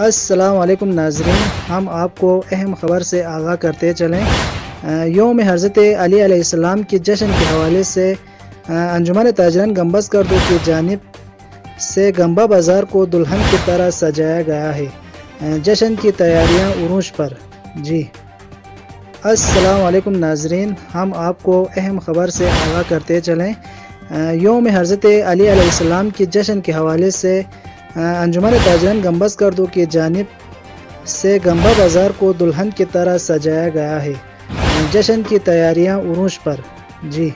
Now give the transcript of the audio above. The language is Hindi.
अस्सलाम वालेकुम नाजरीन, हम आपको अहम ख़बर से आगाह करते चलें। योम हज़रत अली अलैहिस्सलाम के जश्न के हवाले से अंजुमन ताजरन गम्बस करदो की जानब से गम्बा बाज़ार को दुल्हन की तरह सजाया गया है। जश्न की तैयारियाँ उरूज पर। जी। अस्सलाम वालेकुम नाजरीन, हम आपको अहम ख़बर से आगाह करते चलें। योम हज़रत अली अलैहिस्सलाम के जश्न के हवाले से अंजुमन ताजरन गम्बस गर्दों की जानब से गम्बा बाज़ार को दुल्हन की तरह सजाया गया है। जश्न की तैयारियाँ उरूज पर। जी।